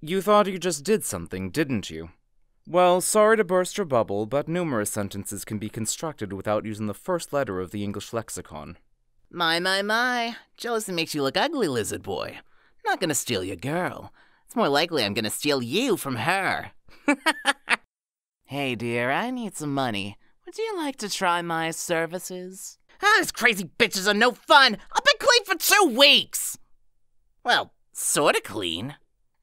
You thought you just did something, didn't you? Well, sorry to burst your bubble, but numerous sentences can be constructed without using the first letter of the English lexicon. My, my, my. Jealousy makes you look ugly, lizard boy. not gonna steal your girl. It's more likely I'm gonna steal you from her. hey, dear, I need some money. Would you like to try my services? Ah, these crazy bitches are no fun. I've been clean for two weeks. Well, sorta clean.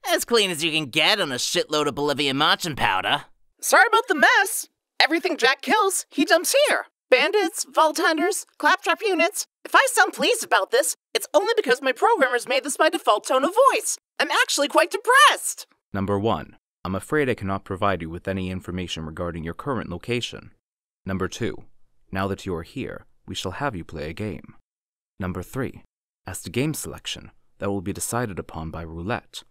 As clean as you can get on a shitload of Bolivian marching powder. Sorry about the mess. Everything Jack kills, he dumps here. Bandits, vault hunters, claptrap units. If I sound pleased about this, it's only because my programmers made this my default tone of voice. I'm actually quite depressed. Number 1. I'm afraid I cannot provide you with any information regarding your current location. Number 2. Now that you are here, we shall have you play a game. Number 3. As to game selection, that will be decided upon by roulette.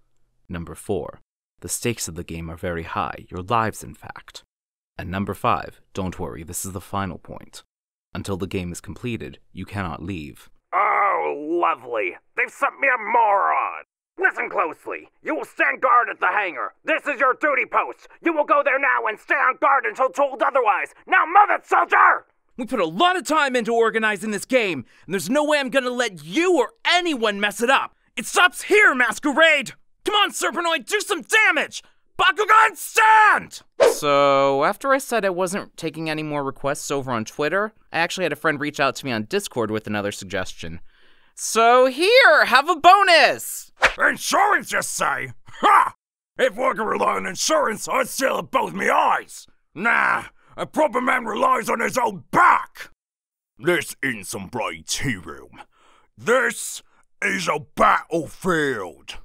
Number 4. The stakes of the game are very high, your lives, in fact. And number 5. Don't worry, this is the final point. Until the game is completed, you cannot leave. Oh, lovely. They've sent me a moron. Listen closely. You will stand guard at the hangar. This is your duty post. You will go there now and stay on guard until told otherwise. Now move it, soldier! We put a lot of time into organizing this game, and there's no way I'm gonna let you or anyone mess it up. It stops here, Masquerade! Come on, Serpenoid, do some damage! Bakugan, stand! So, after I said I wasn't taking any more requests over on Twitter, I actually had a friend reach out to me on Discord with another suggestion. So, here, have a bonus! Insurance, you say? Ha! If I could rely on insurance, I'd still have both me eyes. Nah, a proper man relies on his own back. This isn't some bright tea room. This is a battlefield.